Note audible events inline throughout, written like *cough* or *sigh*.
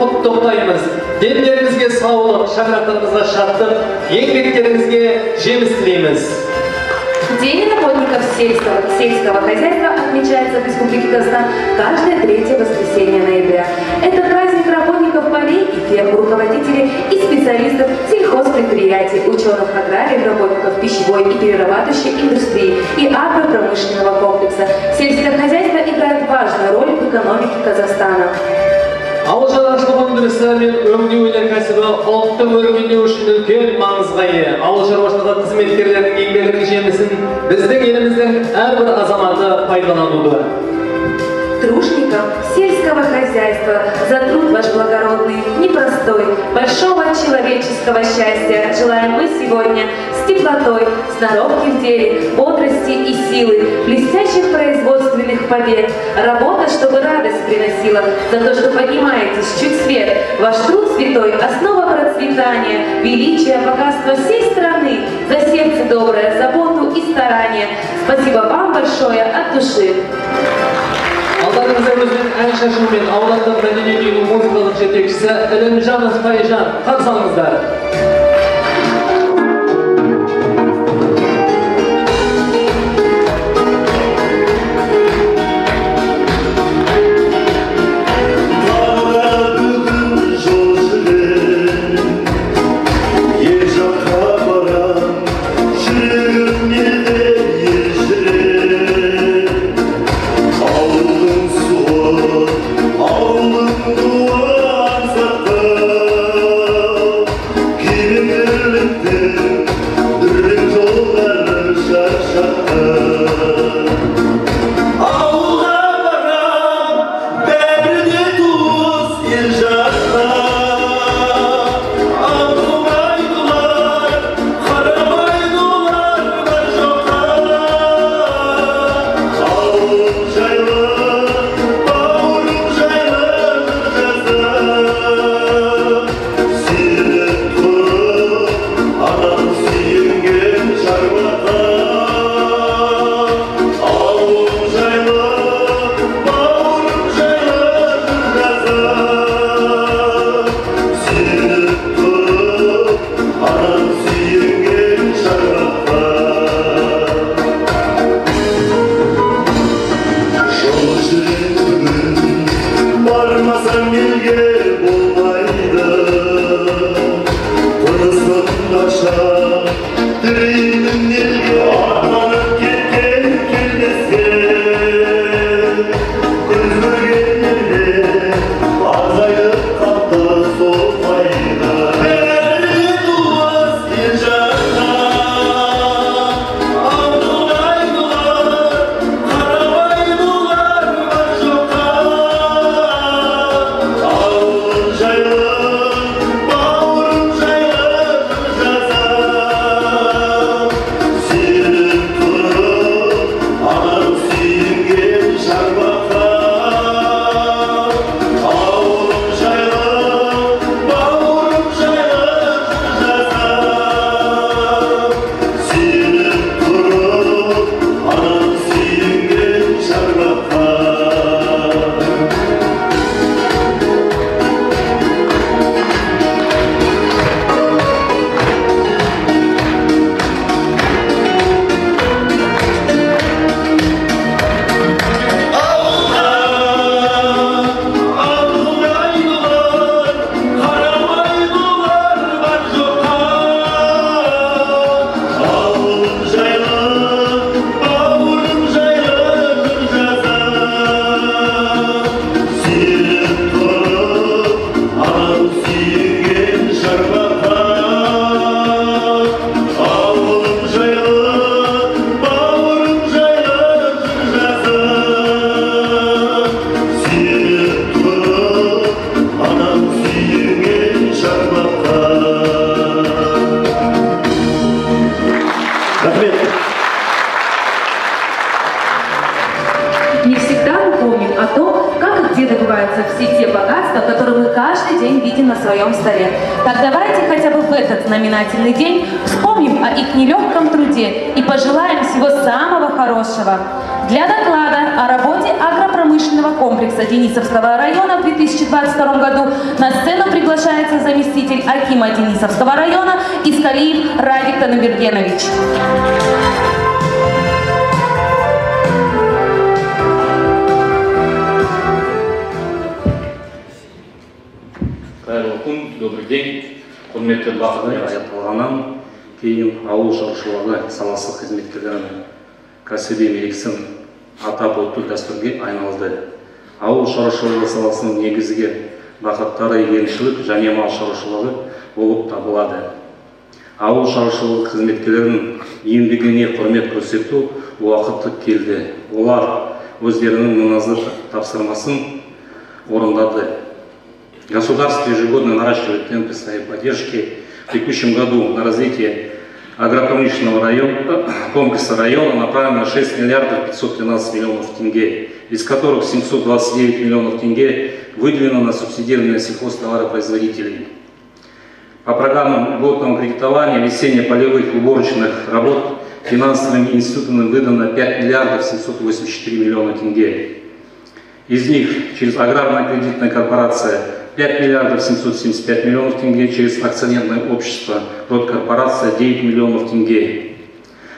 мерекелеріңізбен құттықтаймыз дендеріңізге саулық шаңырақтарыңызға шаттық еңбектеріңізге жеміс тілейміз День работников сельского, сельского хозяйства отмечается в Республике Казахстан каждое третье воскресенье ноября. Это праздник работников полей и ферм, руководителей и специалистов сельхозпредприятий, ученых аграриев, работников пищевой и перерабатывающей индустрии и агропромышленного комплекса. Сельское хозяйство играет важную роль в экономике Казахстана. ауыл шаруашылығы өндірісі мен өңдеу өнеркәсібі ұлттың өркендеуі үшін үлкен маңызға ие ауыл шаруашылығы қызметкерлерінің еңбегінің жемісін біздің еліміздің әрбір азаматы пайдалануда тружникам сельского хозяйства за труд ваш благородный, непростой, большого человеческого счастья желаем мы сегодня с теплотой, сноровки в деле, бодрости и силы, блестящих производственных побед, работа, чтобы радость приносила, за то, что поднимаетесь чуть свет, ваш труд святой, основа процветания, величия, богатства всей страны, за сердце доброе, заботу и старание. Спасибо вам большое от души. алдарыңызда өзінің ән шашуымен аудандық мәдениет үйінің музыкалық жетекшісі ілімжанов тайжан қарсы алыңыздар заместитель Акима Денисовского района Искалиев Радик Танабергенович. қайырлы күн добрый день. Құрметті бақыт аяқталғаннан кейін ауыл шаруашылығы саласы қызметкерлерінің кәсіби мерекесін атап өту дәстүрге айналды ауыл шаруашылығы саласының негізгі бағыттары егіншілік және мал шаруашылығы болып табылады. Ауыл шаруашылығы қызметкерлерінің еңбегіне құрмет көрсету уақыты келді. Олар өздерінің маңызды тапсырмасын орындады. Государство ежегодно наращивает темпы своей поддержки. В текущем году на развитие агропромышленного района, комплекса района направлено 6 миллиардов 513 миллионов тенге, из которых 729 миллионов тенге выделено на субсидирование сельхозтоваропроизводителей. По программам льготного кредитования весенне-полевых уборочных работ финансовыми институтами выдано 5 миллиардов 784 миллиона тенге. Из них через аграрная кредитная корпорация 5 миллиардов 775 миллионов тенге, через акционерное общество корпорация 9 миллионов тенге.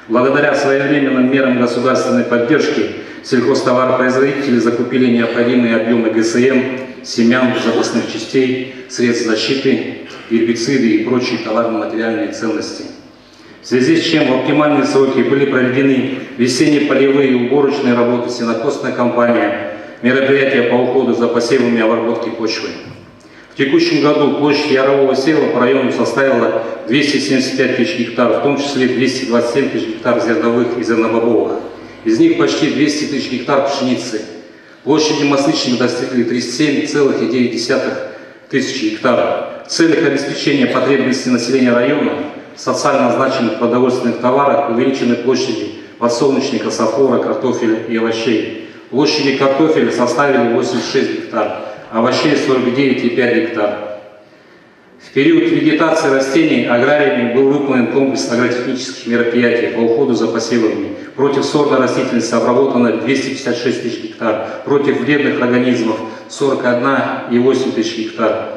Благодаря своевременным мерам государственной поддержки сельхозтоваропроизводители закупили необходимые объемы ГСМ, семян, запасных частей, средств защиты, гербициды и прочие товарно-материальные ценности. В связи с чем в оптимальные сроки были проведены весенние полевые и уборочные работы сенокосная компания, мероприятия по уходу за посевами и обработке почвы. В текущем году площадь ярового сева по району составила 275 тысяч гектаров, в том числе 227 тысяч гектар зерновых и зернобобовых. Из них почти 200 тысяч гектар пшеницы. Площади масличных достигли 37,9 тысячи гектаров. В целях обеспечения потребностей населения района социально значимых продовольственных товарах увеличены площади подсолнечника, сафора, картофеля и овощей. Площади картофеля составили 86 гектаров овощей 49,5 гектар. В период вегетации растений аграриями был выполнен комплекс агротехнических мероприятий по уходу за посевами. Против сорта растительности обработано 256 тысяч гектар, против вредных организмов 41,8 тысяч гектар.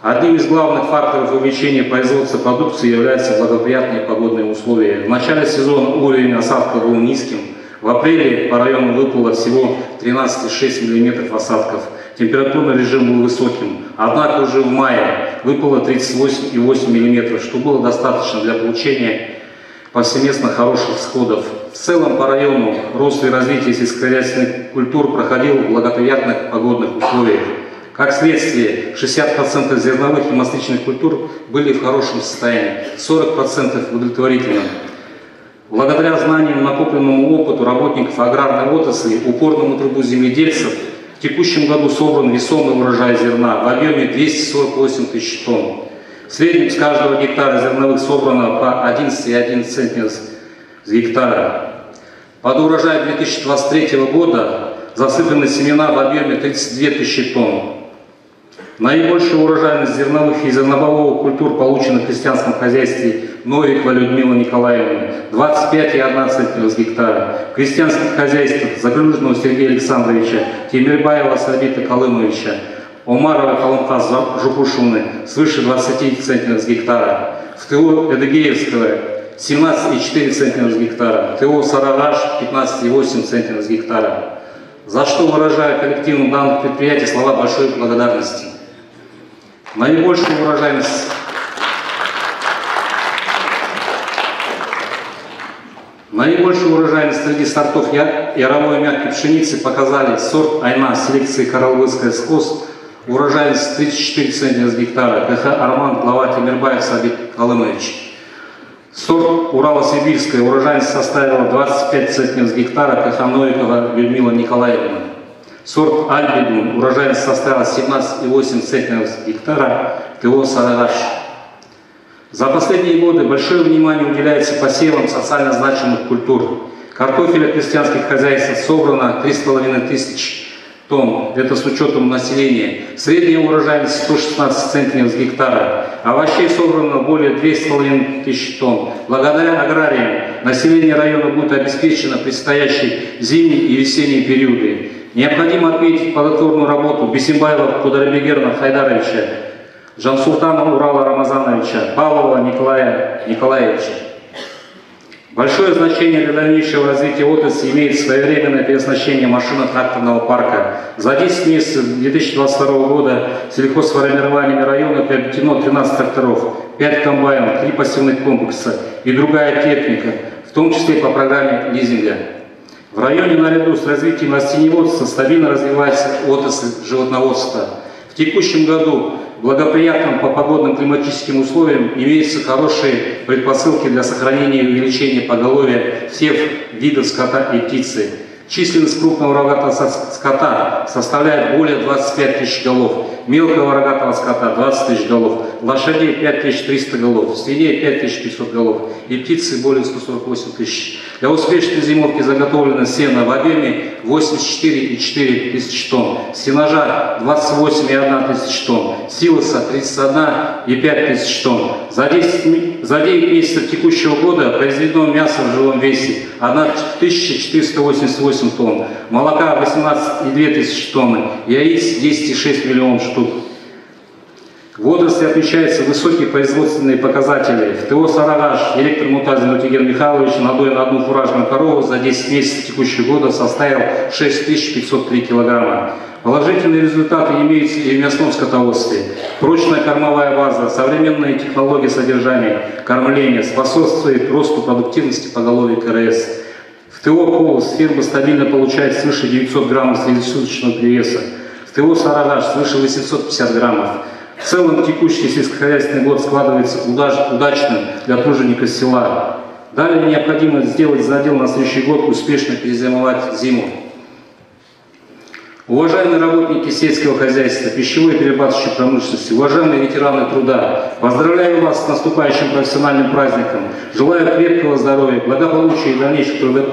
Одним из главных факторов увеличения производства продукции являются благоприятные погодные условия. В начале сезона уровень осадков был низким. В апреле по району выпало всего 13,6 мм осадков – температурный режим был высоким. Однако уже в мае выпало 38,8 мм, что было достаточно для получения повсеместно хороших всходов. В целом по району рост и развитие сельскохозяйственных культур проходил в благоприятных погодных условиях. Как следствие, 60% зерновых и масличных культур были в хорошем состоянии, 40% удовлетворительным. Благодаря знаниям, накопленному опыту работников аграрной отрасли, упорному труду земледельцев – в текущем году собран весомый урожай зерна в объеме 248 тысяч тонн. В среднем с каждого гектара зерновых собрано по 11,1 центнер с гектара. Под урожай 2023 года засыпаны семена в объеме 32 тысячи тонн. Наибольшая урожайность зерновых и зернобового культур получена в крестьянском хозяйстве Новикова Людмила Николаевна, 25,1 центнер с гектара. Крестьянских хозяйствах Загруженного Сергея Александровича, Темирбаева Сабита Колымовича, Омарова Колымхаз Жупушуны свыше 20 центнеров с гектара. В ТО Эдегеевского 17,4 центнера с гектара. ТО Сарагаш 15,8 центнеров с гектара. За что выражаю коллективным данных предприятий слова большой благодарности. Наибольшую урожайность Наибольшую урожайность среди сортов яровой мягкой пшеницы показали сорт Айна селекции Каралвыцкая скос, урожайность 34 центнера с гектара, КХ Арман, глава Тимирбаев Сабит Колымович. Сорт Урало-Сибирская урожайность составила 25 центнеров с гектара, КХ Новикова Людмила Николаевна. Сорт Альбидум урожайность составила 17,8 центнеров с гектара, ТО Сарагаш. За последние годы большое внимание уделяется посевам социально значимых культур. Картофеля крестьянских хозяйств собрано 3,5 тысяч тонн, это с учетом населения. Средняя урожайность 116 центнеров с гектара. Овощей собрано более 2,5 тысяч тонн. Благодаря аграриям население района будет обеспечено предстоящие зимние и весенние периоды. Необходимо отметить плодотворную работу Бесимбаева Кударбегерна Хайдаровича, Жансултана Урала Рамазановича, Павлова Николая Николаевича. Большое значение для дальнейшего развития отрасли имеет своевременное переоснащение машино-тракторного парка. За 10 месяцев 2022 года сельхозформированиями района приобретено 13 тракторов, 5 комбайнов, 3 пассивных комплекса и другая техника, в том числе по программе лизинга. В районе наряду с развитием растениеводства стабильно развивается отрасль животноводства. В текущем году благоприятным по погодным климатическим условиям имеются хорошие предпосылки для сохранения и увеличения поголовья всех видов скота и птицы. Численность крупного рогатого скота составляет более 25 тысяч голов, мелкого рогатого скота 20 тысяч голов, лошадей 5300 голов, свиней 5500 голов и птицы более 148 тысяч. Для успешной зимовки заготовлено сено в объеме 84,4 тысяч тонн, сенажа 28,1 тысяч тонн, силоса 31,5 тысяч тонн. За 10, ми- за 9 месяцев текущего года произведено мясо в живом весе 1488 тонн, молока 18,2 тысячи тонн, яиц 10,6 миллионов штук. В отрасли отмечаются высокие производственные показатели. В ТО «Сарагаш» директор Мутазин Утиген Михайлович надой на одну фуражную корову за 10 месяцев текущего года составил 6503 килограмма. Положительные результаты имеются и в мясном скотоводстве. Прочная кормовая база, современные технологии содержания, кормления способствует росту продуктивности поголовья КРС. В ТО «Колос» фирма стабильно получает свыше 900 граммов среднесуточного привеса. В ТО «Сарагаш» свыше 850 граммов. В целом текущий сельскохозяйственный год складывается удачным для труженика села. Далее необходимо сделать задел на следующий год успешно перезимовать зиму. Уважаемые работники сельского хозяйства, пищевой и перерабатывающей промышленности, уважаемые ветераны труда, поздравляю вас с наступающим профессиональным праздником. Желаю крепкого здоровья, благополучия и дальнейших трудов.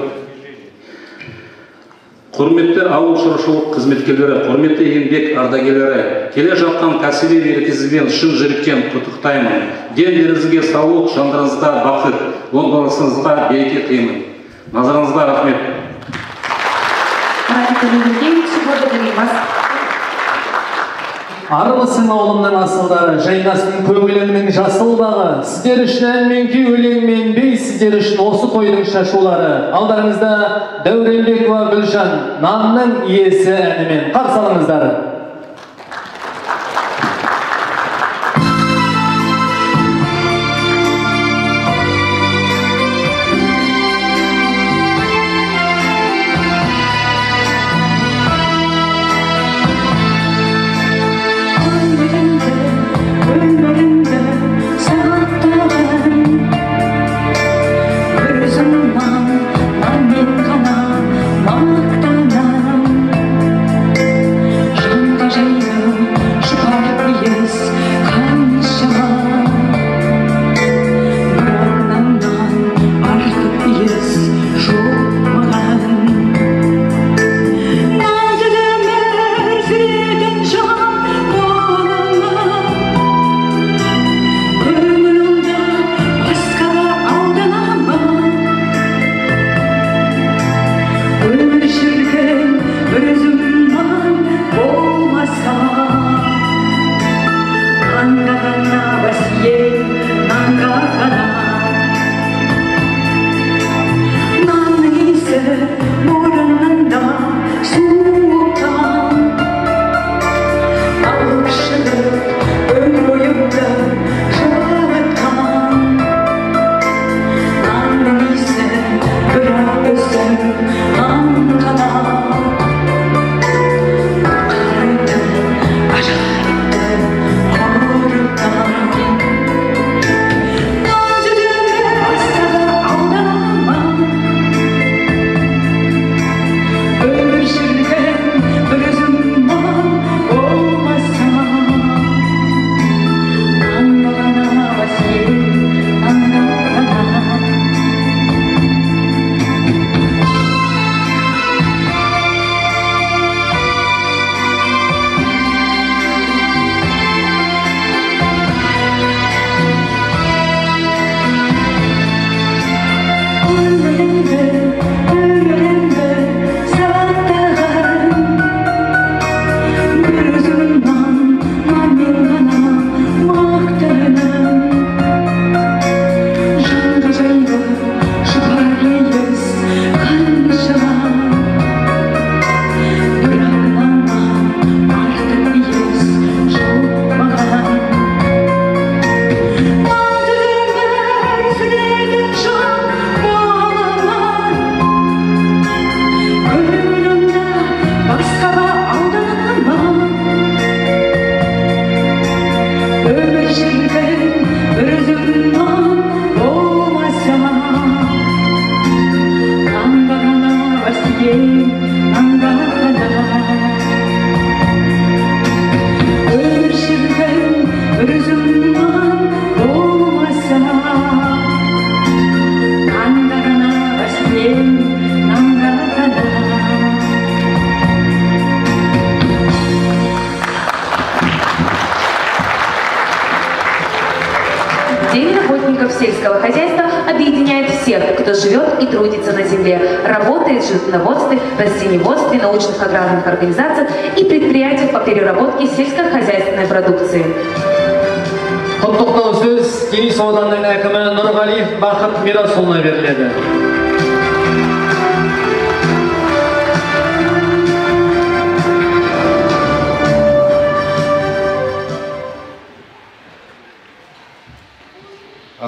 Құрметті ауыл шаруашылық қызметкерлері құрметті еңбек ардагерлері келе жатқан кәсіби мерекеңізбен шын жүректен құттықтаймын. Дендеріңізге саулық жандарыңызға бақыт отбасыңызға береке тілеймін. Назарыңызға рахмет. Армысың ауылымның асылдары жайнасын көңілімнің жасыл бағы сіздер үшін әнменке өлеңмен бей сіздер үшін осы тойдың шашулары. Алдарыңызда дәуренбекова гүлжан нанның иесі әнімен. Қарсы алыңыздар.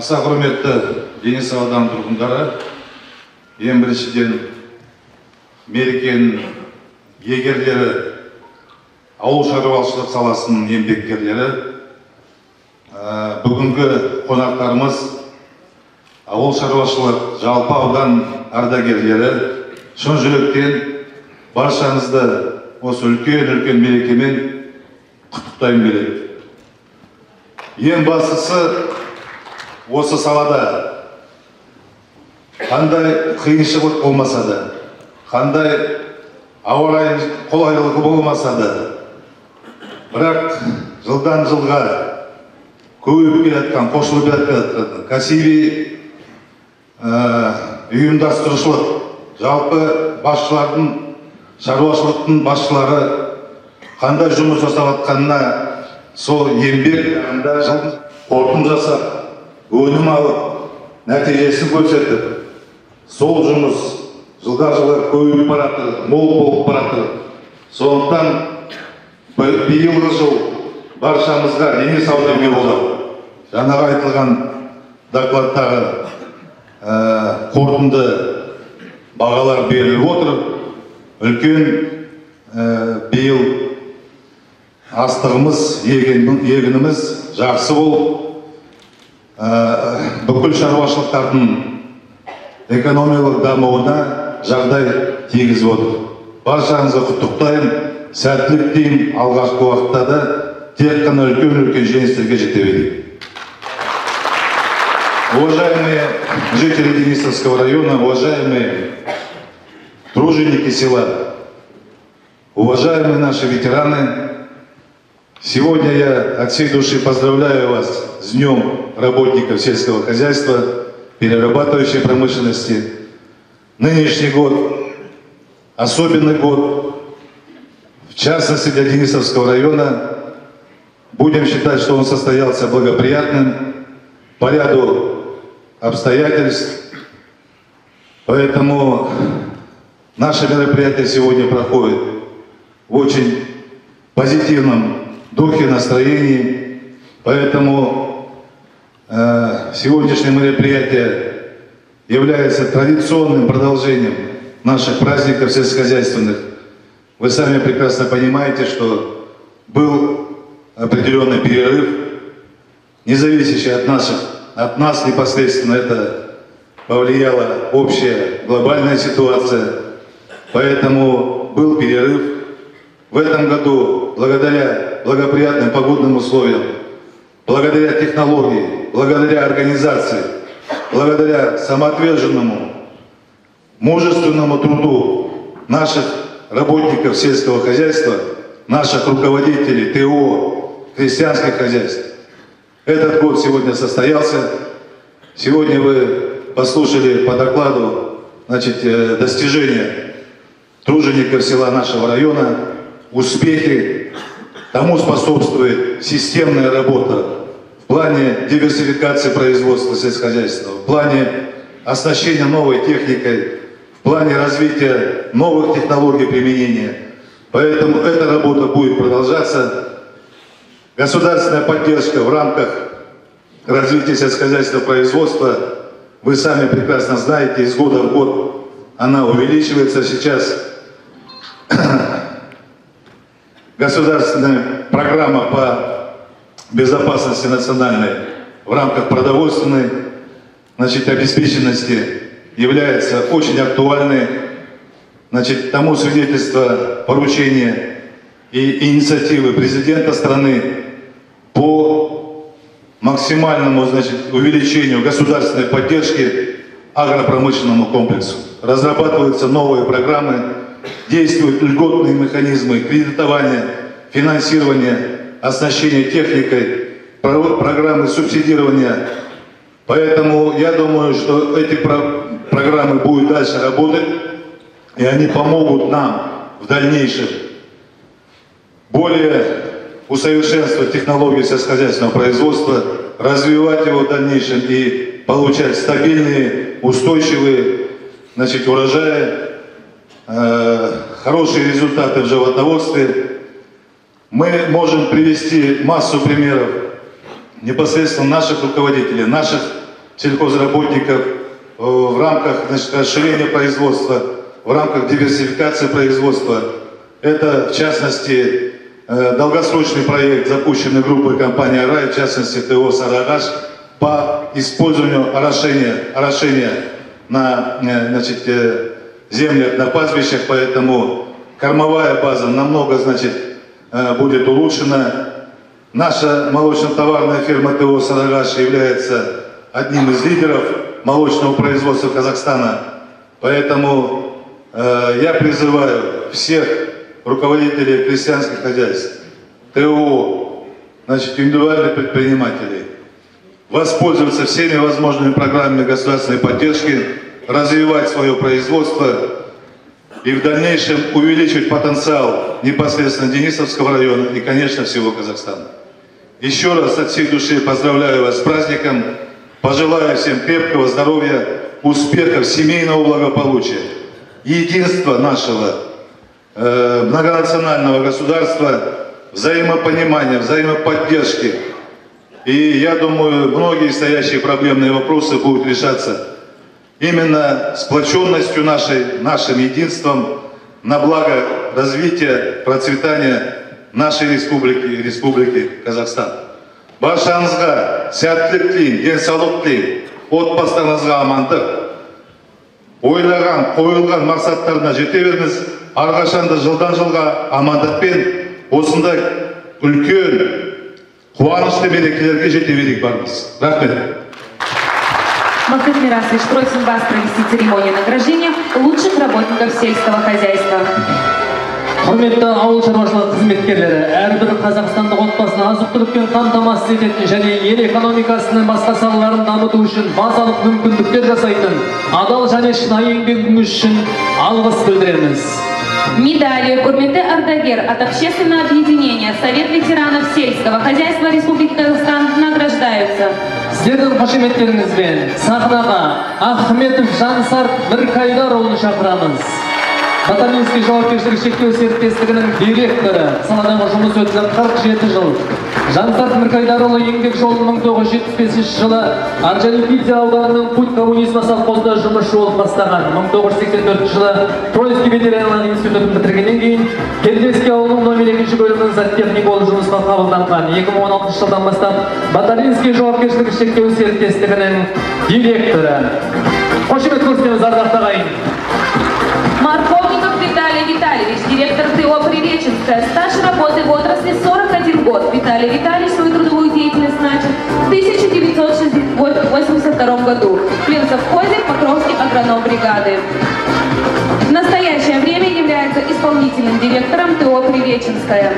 Аса құрметті денис ауданы тұрғындары ең біріншіден мерекенің егерлері ауыл шаруашылық саласының еңбеккерлері бүгінгі қонақтарымыз ауыл шаруашылық жалпы аудан ардагерлері шын жүректен баршаңызды осы үлкен үлкен мерекемен құттықтайын келеді ең бастысы осы салада қандай қиыншылық болмаса да қандай ауа райы қолайлылығы болмаса да бірақ жылдан жылға көбейіп келе жатқан қосылып келе жатқан кәсіби ә, ұйымдастырушылық жалпы басшылардың шаруашылықтың басшылары қандай жұмыс жасап жатқанына сол еңбек қорытынды жасап өнім алып нәтижесін көрсетіп сол жұмыс жылдан жылға көбейіп бара жатыр мол болып бара жатыр сондықтан би- биылғы жыл баршамызға еңес ауданге болады? Жаңағы айтылған докладтағы ә, қорытынды бағалар беріліп отыр. Үлкен ә, биыл астығымыз егін- егініміз жақсы болып бүкіл шаруашылықтардың экономикалық дамуына жағдай тигізіп отыр баршаңызға құттықтаймын сәттілік тілеймін алғашқы уақытта да тек қана үлкен үлкен жеңістерге жете берейік уважаемые жители денисовского района уважаемые труженики села уважаемые наши ветераны Сегодня я от всей души поздравляю вас с Днем работников сельского хозяйства, перерабатывающей промышленности. Нынешний год – особенный год, в частности для Денисовского района. Будем считать, что он состоялся благоприятным по ряду обстоятельств. Поэтому наше мероприятие сегодня проходит в очень позитивном духе, настроении. Поэтому сегодняшнее мероприятие является традиционным продолжением наших праздников сельскохозяйственных. Вы сами прекрасно понимаете, что был определенный перерыв, не зависящий от, наших, от нас непосредственно это повлияла общая глобальная ситуация. Поэтому был перерыв. В этом году, благодаря благоприятным погодным условиям, благодаря технологии, благодаря организации, благодаря самоотверженному, мужественному труду наших работников сельского хозяйства, наших руководителей ТО, крестьянских хозяйств. Этот год сегодня состоялся. Сегодня вы послушали по докладу значит, э, достижения тружеников села нашего района, успехи. Тому способствует системная работа плане диверсификации производства сельскохозяйства, в плане оснащения новой техникой, в плане развития новых технологий применения. Поэтому эта работа будет продолжаться. Государственная поддержка в рамках развития сельскохозяйственного производства, вы сами прекрасно знаете, из года в год она увеличивается сейчас. *coughs* Государственная программа по безопасности национальной в рамках продовольственной значит, обеспеченности является очень актуальной. значит, тому свидетельство поручения и инициативы президента страны по максимальному значит, увеличению государственной поддержки агропромышленному комплексу. Разрабатываются новые программы, действуют льготные механизмы кредитования, финансирования, оснащения техникой, про- программы субсидирования. Поэтому я думаю, что эти про- программы будут дальше работать, и они помогут нам в дальнейшем более усовершенствовать технологии сельскохозяйственного производства, развивать его в дальнейшем и получать стабильные, устойчивые значит, урожаи, э, хорошие результаты в животноводстве. Мы можем привести массу примеров непосредственно наших руководителей, наших сельхозработников э, в рамках значит, расширения производства, в рамках диверсификации производства. Это, в частности, э, долгосрочный проект, запущенный группой компании «Арай», в частности, ТО «Сарагаш», по использованию орошения, орошения на э, значит, землях, на пастбищах, поэтому кормовая база намного значит, будет улучшена. Наша молочно-товарная фирма ТО «Сарагаш» является одним из лидеров молочного производства Казахстана. Поэтому э, я призываю всех руководителей крестьянских хозяйств, ТО, значит, индивидуальных предпринимателей, воспользоваться всеми возможными программами государственной поддержки, развивать свое производство и в дальнейшем увеличивать потенциал непосредственно Денисовского района и, конечно, всего Казахстана. Еще раз от всей души поздравляю вас с праздником, пожелаю всем крепкого здоровья, успехов, семейного благополучия, единства нашего э, многонационального государства, взаимопонимания, взаимоподдержки. И я думаю, многие стоящие проблемные вопросы будут решаться именно сплоченностью нашей, нашим единством на благо развития, процветания нашей республики, республики Казахстан. Баршаңызға сәттілік тілеймін, денсаулық тілеймін, отбасыларыңызға амандық, ойлаған, қойылған мақсаттарына жете беріңіз, әрқашанда жылдан жылға амандықпен осындай үлкен қуанышты мерекелерге жете берейік барымыз. Рахмет. Махмуд Мирасович, просим вас провести церемонию награждения лучших работников сельского хозяйства. құрметті ауыл шаруашылығы қызметкерлері әрбір қазақстандық отбасыны азық түлікпен қамтамасыз ететін және ел экономикасының басқа салаларын дамыту үшін базалық мүмкіндіктер жасайтын адал және шынайы еңбегіңіз үшін алғыс білдіреміз Медалью Курмете Ардагер от общественного объединения Совет ветеранов сельского хозяйства Республики Казахстан награждаются сіздердің қошеметтеріңізбен сахнаға ахметов жансарт міркайдарұлын шақырамыз. Батаминский жауапкершілігі шектеулі серіктестігінің директоры саладағы жұмыс өтілі 47 жыл жансарт міркайдарұлы еңбек жолын 1975 жылы орджоникидзе ауданының путь коммунизма совхозында жұмысшы болып бастаған 1984 жылы троицкий ветеринарлар институтын бітіргеннен кейін келдеский ауылының номер екінші бөлімінің заттехник болып жұмысқа қабылданған 2016 жылдан бастап баталинский жауапкершілігі шектеу серіктестігінің директоры қошемет көрсетеміз ардақты Виталий Витальевич, директор ТО «Привеченская». Стаж работы в отрасли 41 год. Виталий Витальевич свою трудовую деятельность начал в 1982 году в Клинсовхозе Покровской агроном бригады. В настоящее время является исполнительным директором ТО «Привеченская».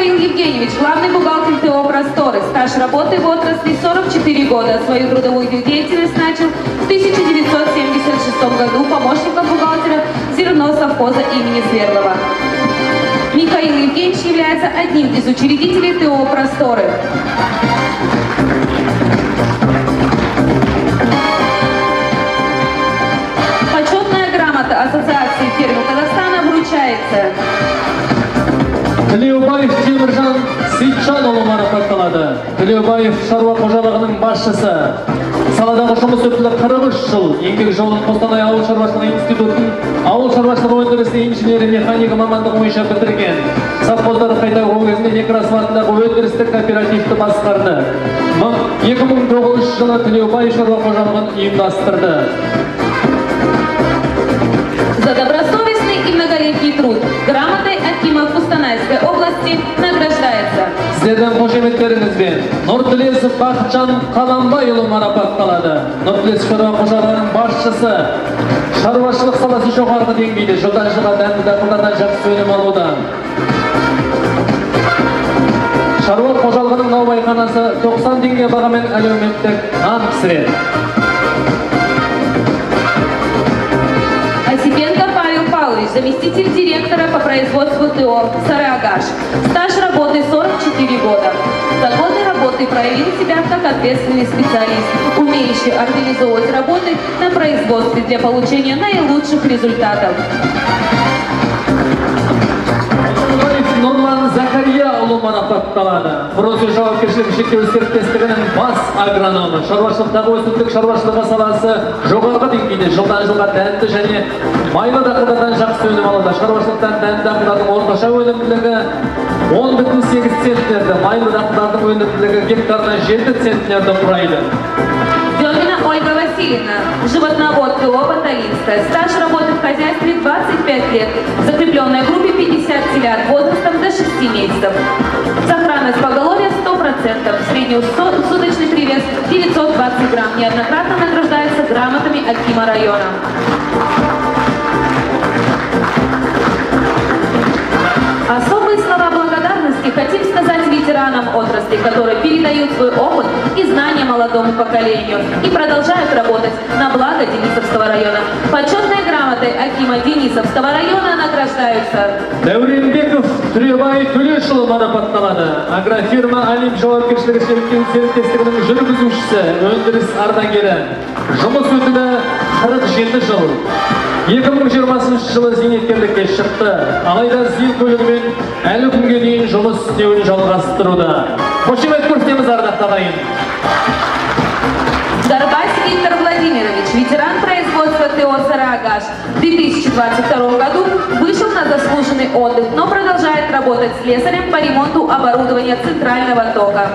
Михаил Евгеньевич, главный бухгалтер ТО «Просторы». Стаж работы в отрасли 44 года. Свою трудовую деятельность начал в 1976 году помощником бухгалтера зерно совхоза имени Сверлова. Михаил Евгеньевич является одним из учредителей ТО «Просторы». Почетная грамота Ассоциации фермеров Казахстана вручается тілеубаев теміржан сейітжанұлы марапатталады тілеубаев шаруа қожалығының басшысы. Саладағы жұмыс өтілі 43 жыл. Еңбек жолын қостанай ауыл шаруашылығы институтын ауыл шаруашылығы өндірісі инженері механика мамандығы бойынша бітірген. Совхоз заводтары қайта құру кезінде некрасов атындағы өндірістік кооперативті басқарды. Екі мың тоғызыншы жылы тілеубай шаруа қожалығын ұйымдастырды. За добросовестный и многолетний труд. Грамотой Акима Кустанайской области награждается. Сіздердің қошеметтеріңізбен нұртілесов бақытжан қаламбайұлы марапатталады. Нұртілесов шаруа қожалығының басшысы. Шаруашылық саласы жоғарғы деңгейде. Жылдан жылға дәнді дақылдардан жақсы өнім алуда. Шаруа қожалығының наубайханасы 90 теңге бағамен әлеуметтік нан пісіреді. Заместитель директора по производству ТО «Сарыагаш». Стаж работы 44 года. За годы работы проявил себя как ответственный специалист, умеющий организовывать работы на производстве для получения наилучших результатов. Марапатталады прозе жауапкершілігі шектеулі серіктестігінің бас агрономы шаруашылықтағы өсімдік шаруашылығы саласы жоғарғы деңгейде жылдан жылға дәнді және майлы дақылдардан жақсы өнім алуда. Шаруашылықтан дәнді дақылдардың орташа өнімділігі он бүтін сегіз центнерді майлы дақылдардың өнімділігі гектарына жеті центнерді құрайды. Ольга Васильевна, животновод ТО «Баталинская». Стаж работы в хозяйстве 25 лет. В закрепленной группе 50 телят возрастом до 6 месяцев. Сохранность поголовья 100%. Среднесуточный привес 920 грамм. Неоднократно награждается грамотами Акима района. Особые слова благодарности хотим сказать ветеранам отрасли, которые передают свой опыт и знания молодому поколению и продолжают работать на благо Денисовского района. Почетной грамотой Акима Денисовского района награждаются дәуренбеков түребай төлешұлы марапатталады агрофирма олимп жауапкершілігі шектеулі серіктестігінің жүргізушісі өндіріс ардагері жұмыс өтілі 47 жыл 2020 жылы зейнеткерлікке шықты алайда зил көлігімен әлі күнге дейін жұмыс істеуін жалғастыруда қошемет көрсетеміз ардақты ағайын Дарбась Виктор Владимирович, ветеран производства ТО «Сарыагаш». В 2022 году вышел на заслуженный отдых, но продолжает работать слесарем по ремонту оборудования центрального тока.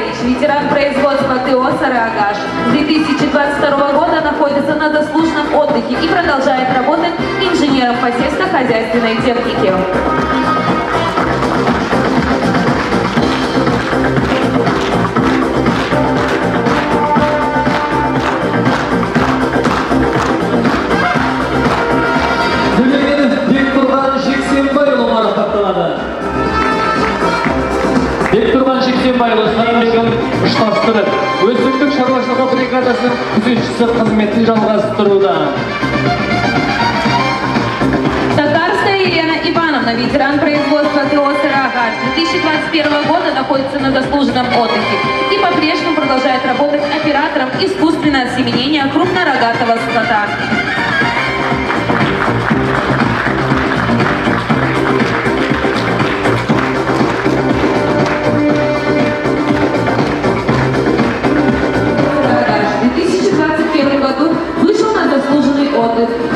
Николаевич, ветеран производства ТО «Сарыагаш». С 2022 года находится на заслуженном отдыхе и продолжает работать инженером по сельскохозяйственной технике. күзетшісі қызметін жалғастыруда Татарская Елена Ивановна, ветеран производства ТО «Сарыагаш». С 2021 года находится на заслуженном отдыхе и по-прежнему продолжает работать оператором искусственного осеменения крупнорогатого скота.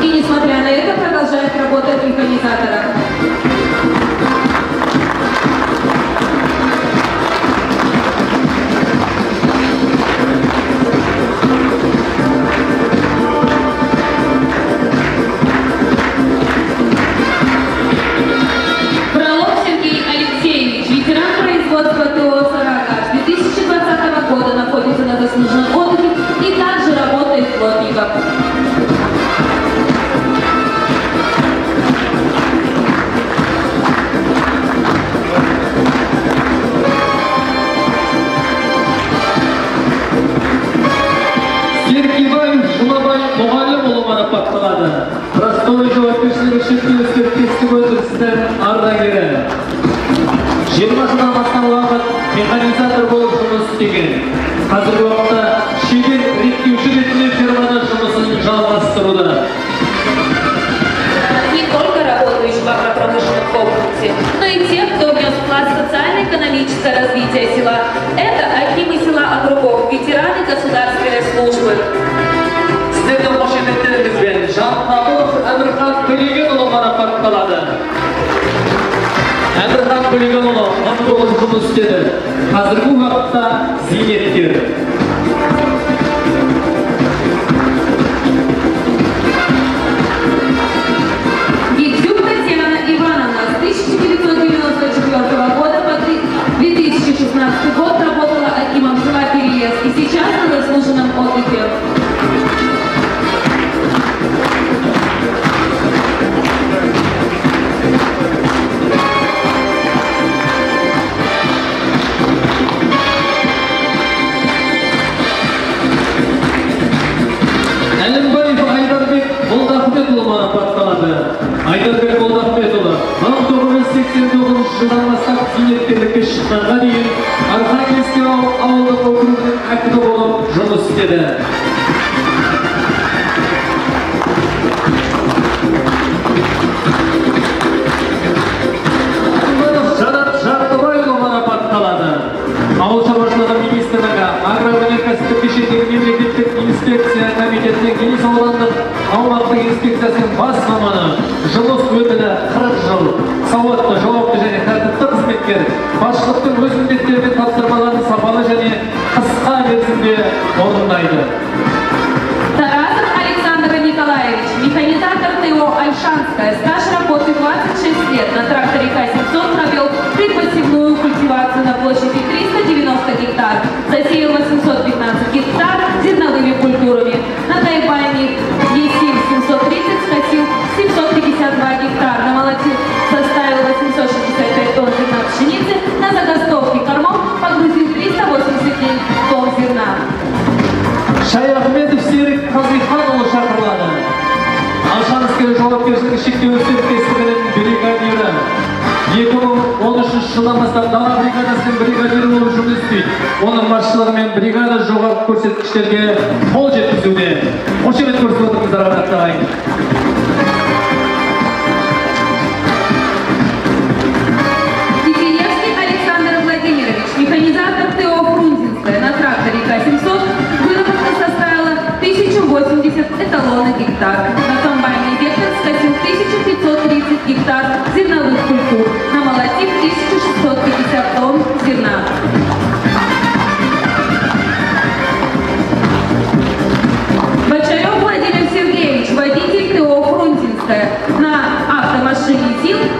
И, несмотря на развития села. Это Акимы села Округов, ветераны государственной службы. Сіздердің қошеметтеріңізбен Жанқабылов Әмірхан Төлегенұлы марапатталады. Әмірхан Төлегенұлы 19 жұмыс істеді. Қазіргі уақытта зейнеткер. you.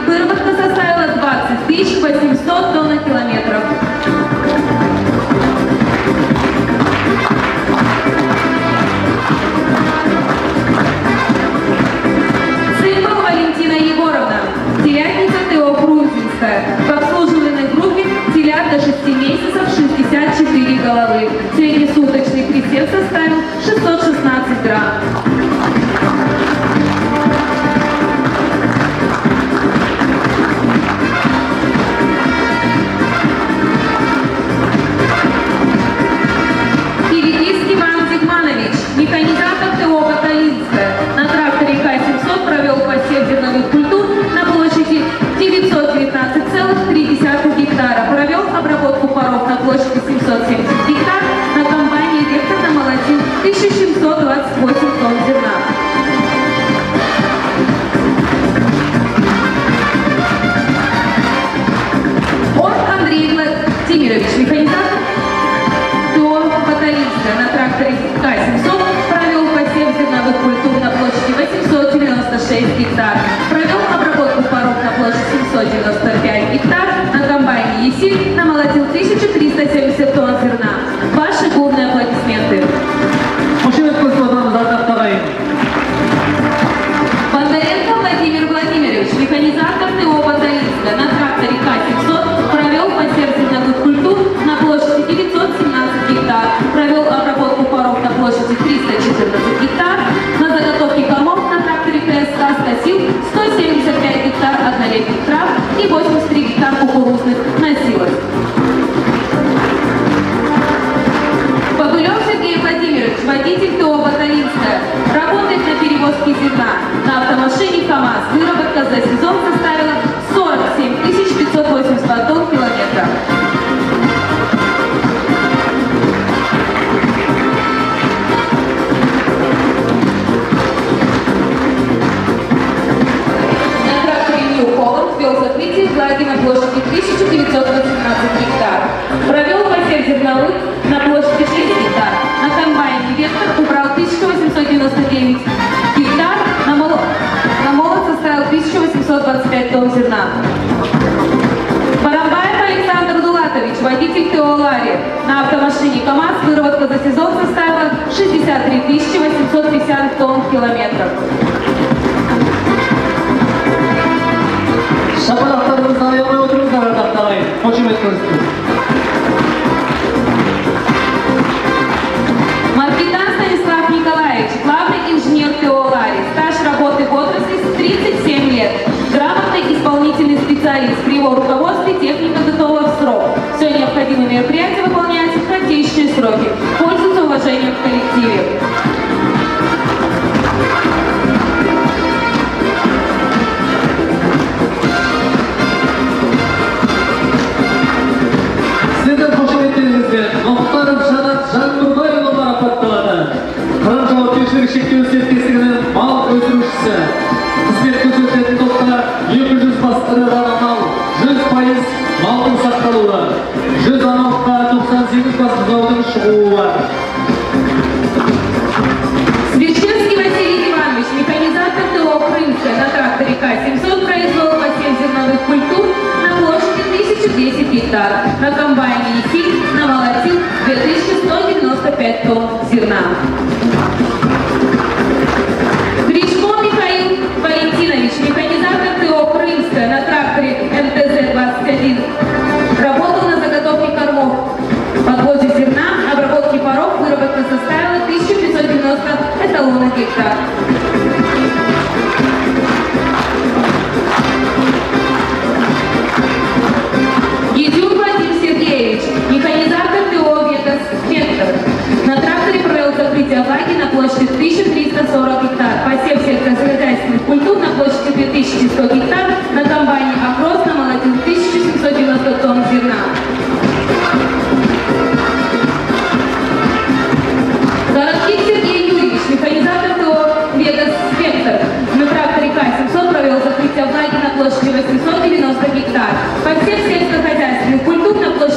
соотношении команд выработка за сезон составила 63 850 тонн километров. Шапалахтарымыздың аяғына отырыңыздар ардақтағай. Қошемет көрсетіңіз. Маркетан Станислав Николаевич, главный инженер ТО «Лари». Стаж работы в отрасли 37 лет. Грамотный исполнительный специалист при его руководстве техника готова в срок. Все необходимые мероприятия выполняются кратчайшие сроки. Пользуются уважением в коллективе. жауапкершілігі шектеулі серіктестігінің мал өсірушісі қызмет көрсететін топта екі жүз бас ірі мал жүз пайыз малдың сақталуы жүз аналыққа Юзефа Галышова. Священский Василий Иванович, механизатор на тракторе К-700 произвел посев зерновых культур на площади 1010 гектар, на комбайне «Ефиль» намолотил 2195 тонн зерна. Гречко Михаил Валентинович, механизатор эта логика. Едюк Вадим механизатор биологии На тракторе провел закрытие влаги на площади 1340 гектар, посев сельскохозяйственных культур на площади 2100 гектар, на комбайне «Акрос» намолотил 1790 тонн зерна. Подсев сельскохозяйственных культур на площади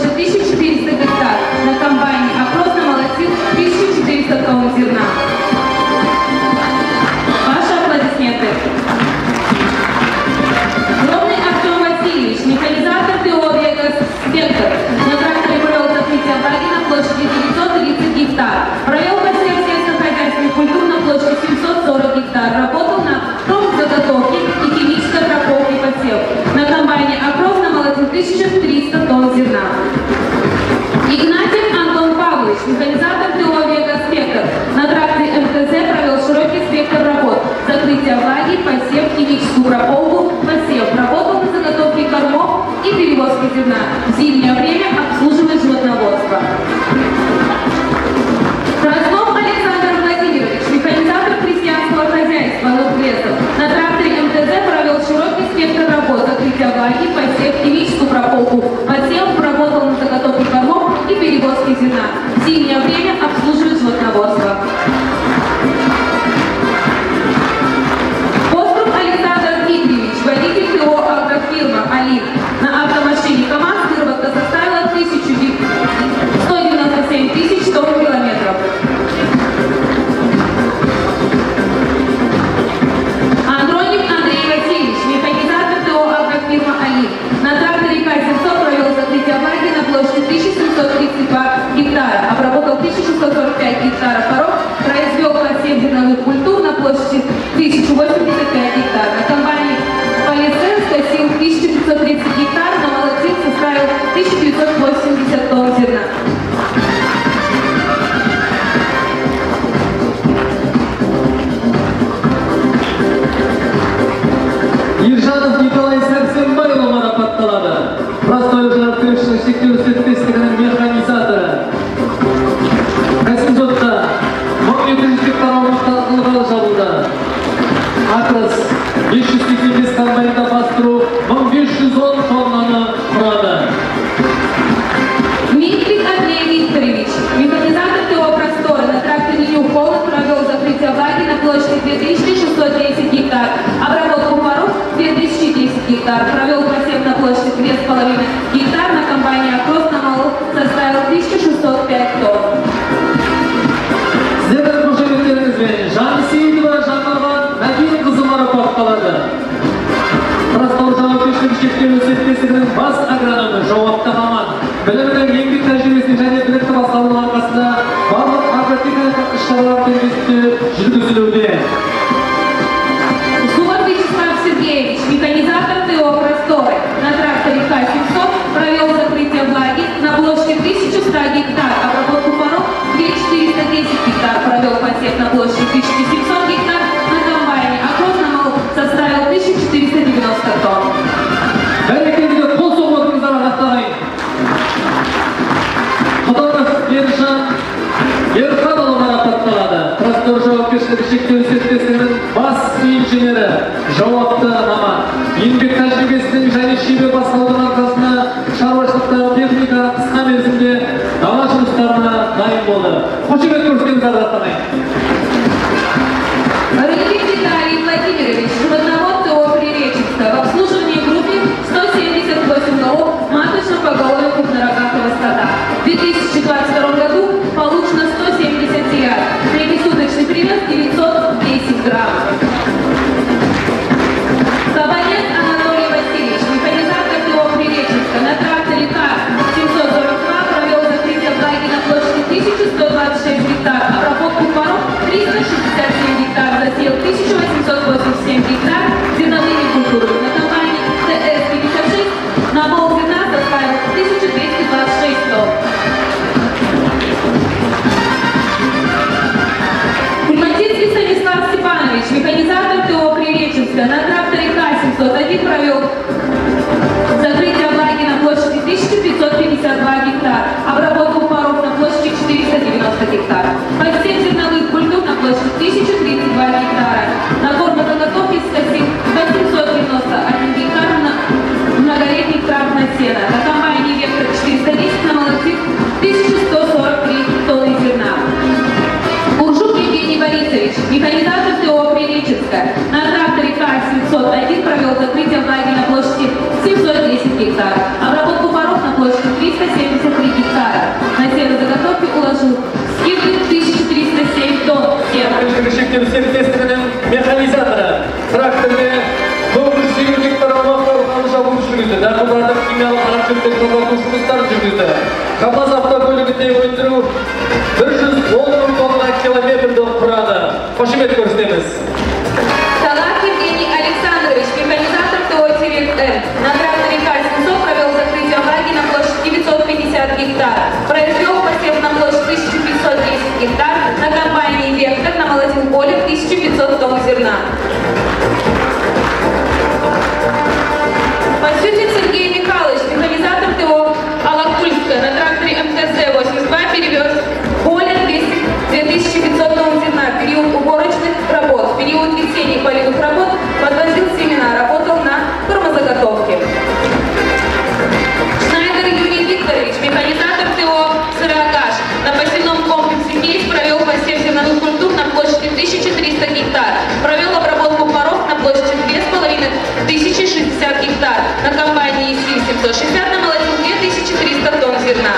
Was nagrodą naszą мекемесінің бас инженері жауапты анама еңбек тәжірибесінің және шебер бастаудың арқасында шаруашылықтағы техника қысқа мерзімде дала жұмыстарына дайын болды. Қошемет көрсетіңіз азат ағай Рыбник Виталий Владимирович, животновод ТО «Приреченска», в обслуживании группе 178 ГО маточных поголовья крупнорогатого стада. В 2022 году получено 170 TI, среднесуточный привес 900 А гектар, обработку пород 367 гектар, засел 1887 гектар зерновыми культурами. На компании ТС-56 на пол зерна составил 1226 тонн. Кульматинский Станислав Степанович, механизатор ТО Приреченска, на тракторе К-701 провел закрытие влаги на площади 1552 гектар гектара. Посев зерновых культур на площадь 1032 гектара. Набор подготовки 891 гектар на многолетних трав на сено. 760 на молоте 2300 тонн зерна.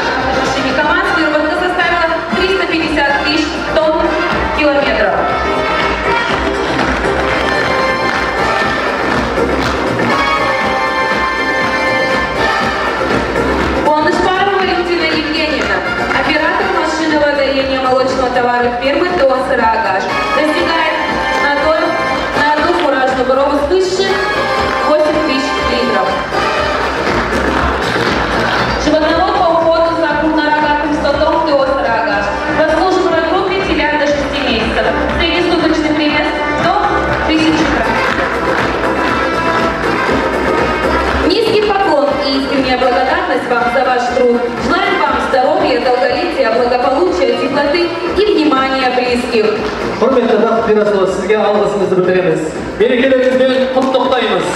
КамАЗ выработка составила 350 тысяч тонн километров. Бонышпарова Валентина Евгеньевна, оператор машины доения молочного товара фирмы ТОС «Рогаш», достигает проживания близких. құрметті бақыт бирасова сізге алғысымызды білдіреміз мерекелеріңізбен құттықтаймыз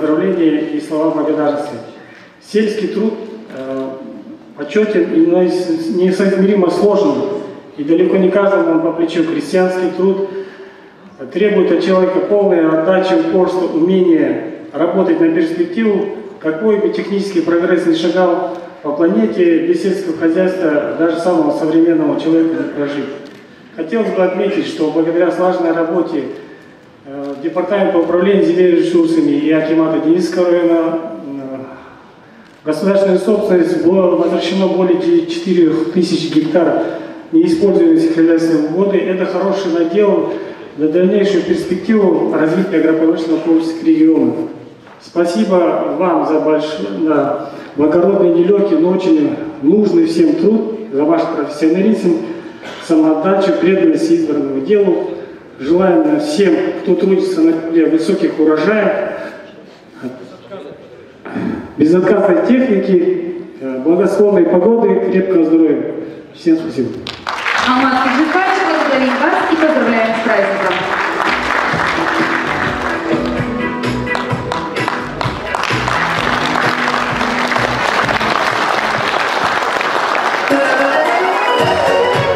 поздравления и слова благодарности. Сельский труд э, почетен и несоизмеримо сложен, и далеко не каждому по плечу. Крестьянский труд требует от человека полной отдачи, упорства, умения работать на перспективу. Какой бы технический прогресс ни шагал по планете, без сельского хозяйства даже самого современного человека не прожить. Хотелось бы отметить, что благодаря слаженной работе э, Департамента управления земельными ресурсами и Акимата Денисского района Государственная собственность было возвращено более 4 тысяч гектаров неиспользуемых сельскохозяйственных воды. Это хороший надел для дальнейшую перспективу развития агропромышленного комплекса региона. Спасибо вам за большой, да, благородный, нелегкий, но очень нужный всем труд, за ваш профессионализм, самоотдачу, преданность избранному делу. Желаем всем, кто трудится на земле, высоких урожаев, безотказной техники, э, благосклонной погоды, крепкого здоровья. Всем спасибо. Алмат Кенжетаевич, благодарим вас и поздравляем с праздником. алдарыңызда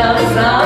outside.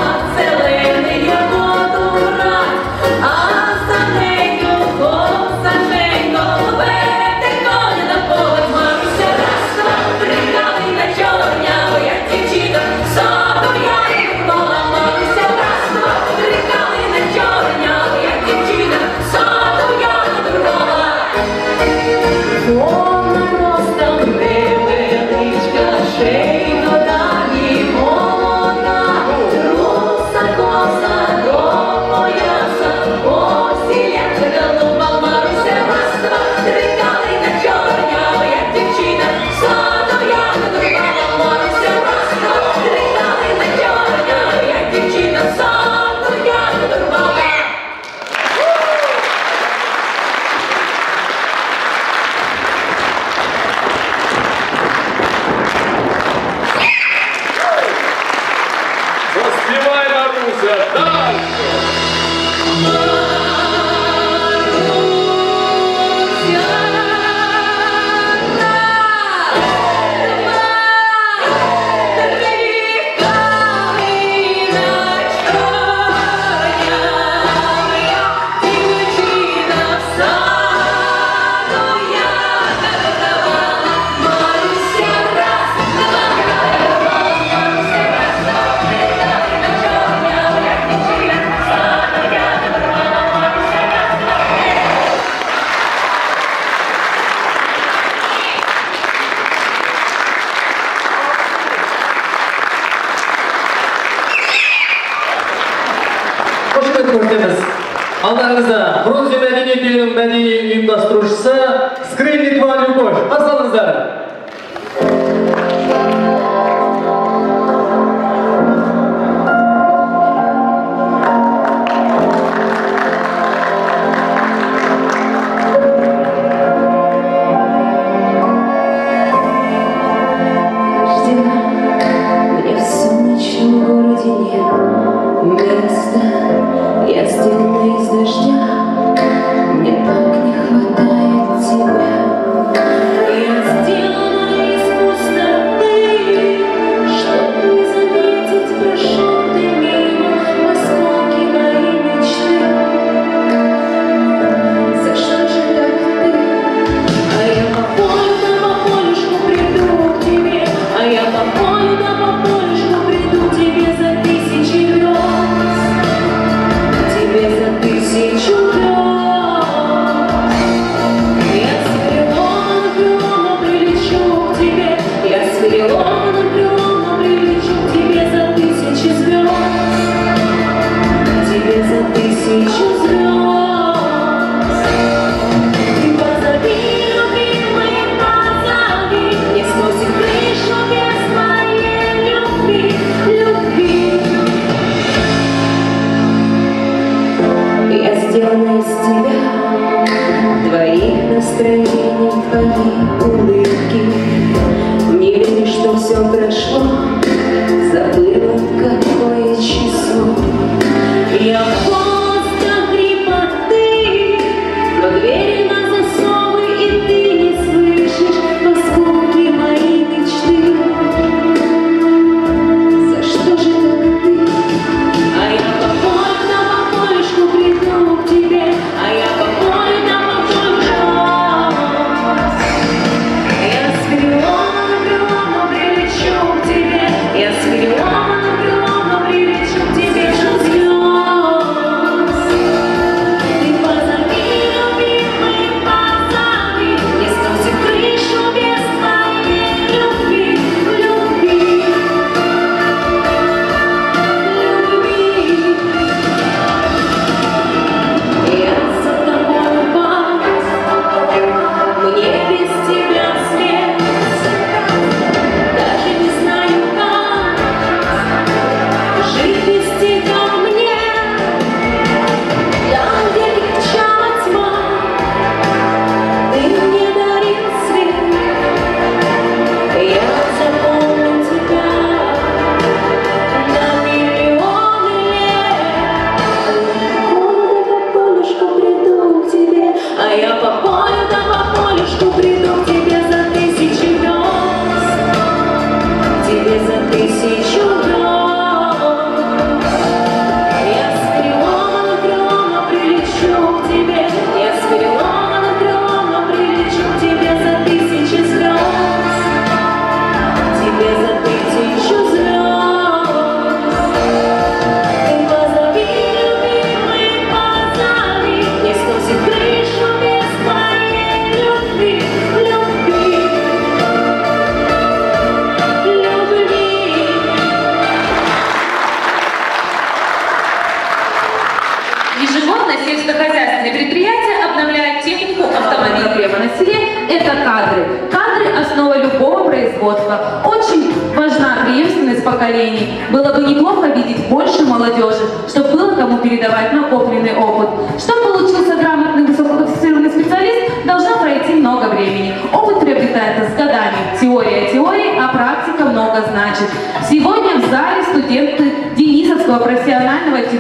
Maya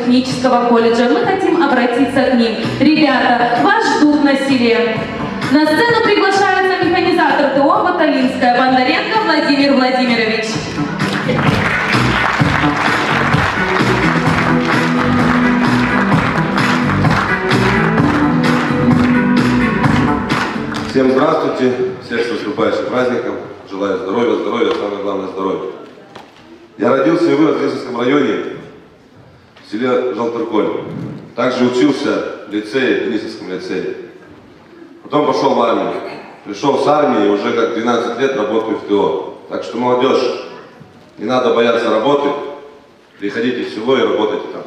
технического колледжа. Мы хотим обратиться к ним. Ребята, вас ждут на селе. На сцену приглашается механизатор ТО «Баталинская» Бондаренко Владимир Владимирович. Всем здравствуйте, всех с наступающим праздником. Желаю здоровья, здоровья, самое главное здоровья. Я родился и вырос в Лесовском районе, селе Жалтырколь. Также учился в лицее, в Денисовском лицее. Потом пошел в армию. Пришел с армии и уже как 12 лет работаю в ТО. Так что, молодежь, не надо бояться работы. Приходите в село и работайте там.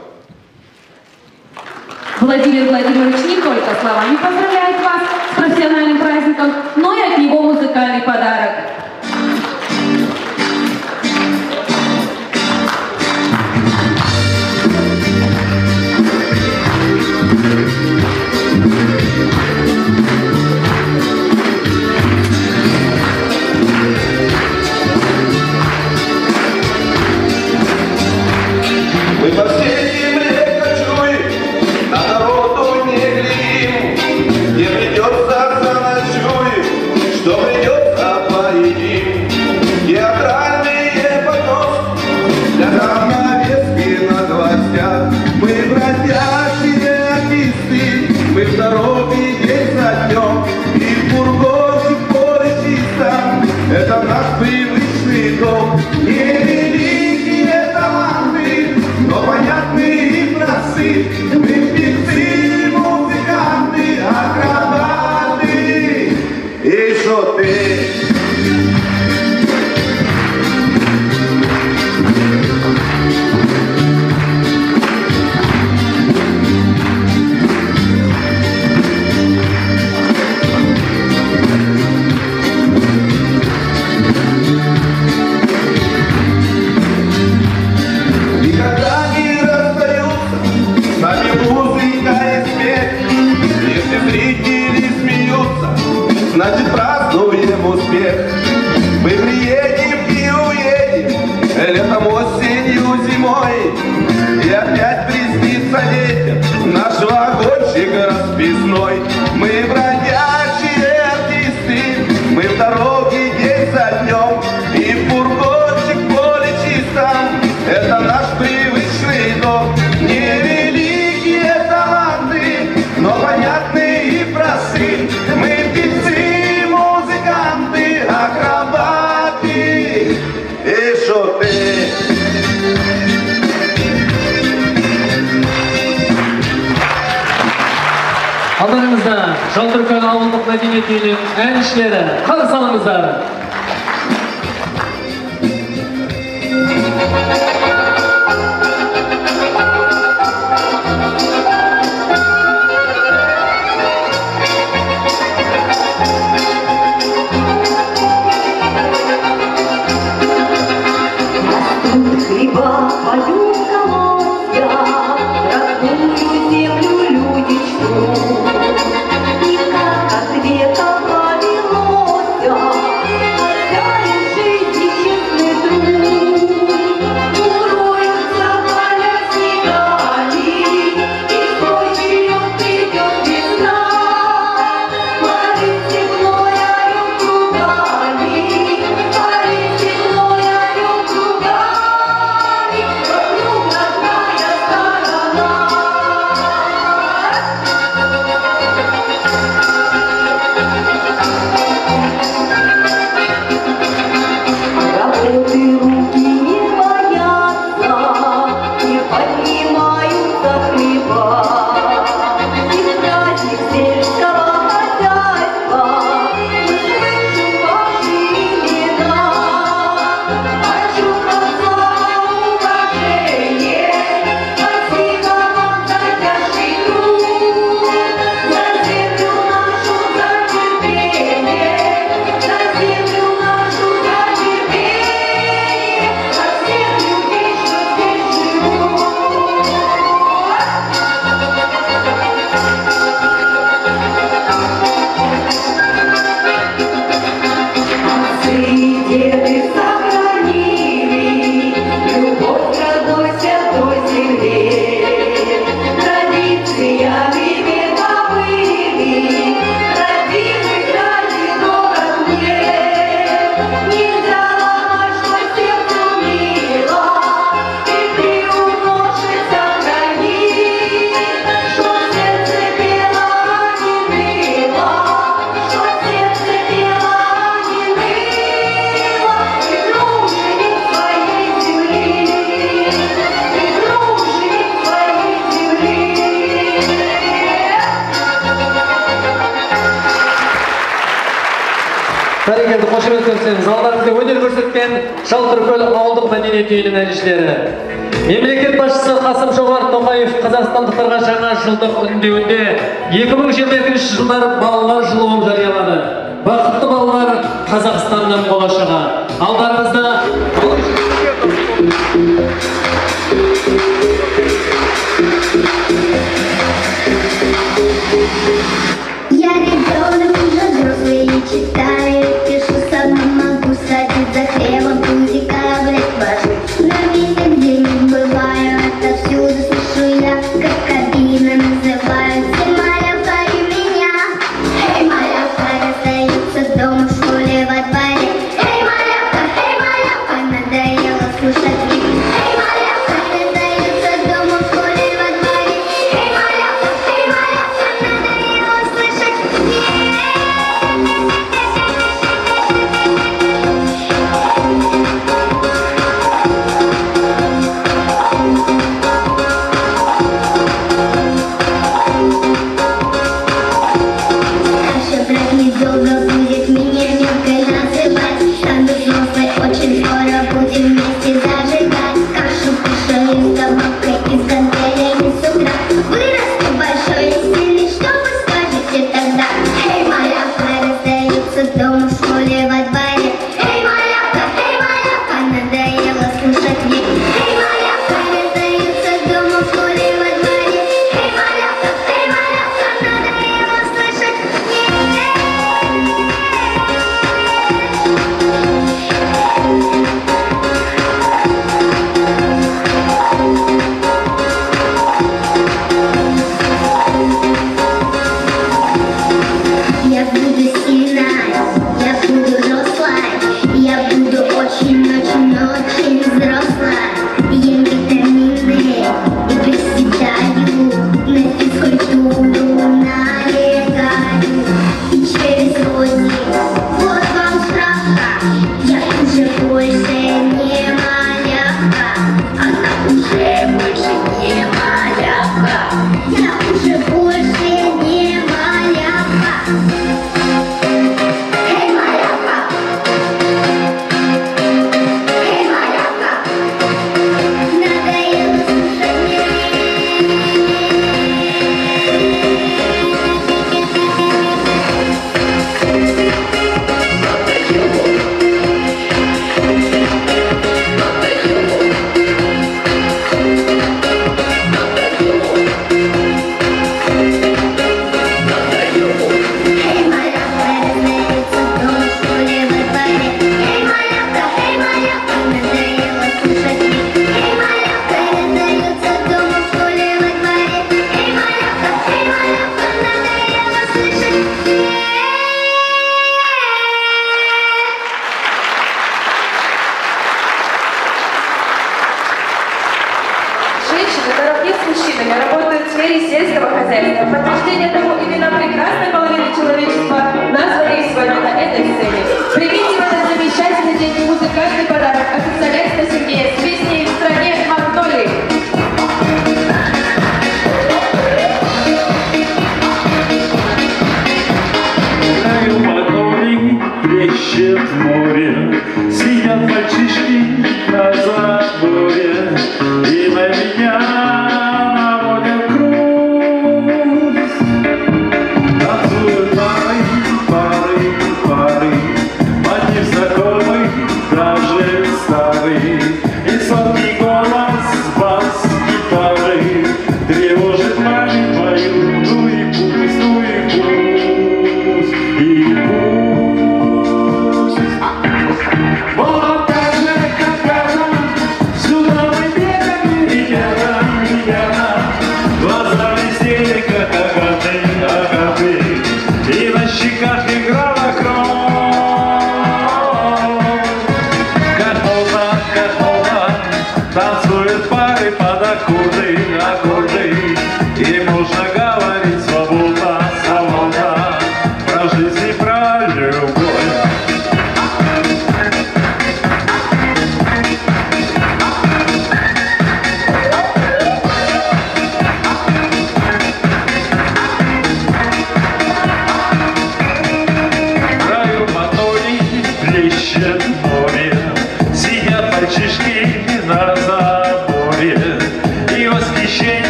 Владимир Владимирович не только словами поздравляет вас с профессиональным праздником, но и от него музыкальный подарок.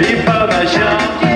e para já.